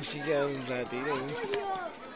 Así queda un ratito.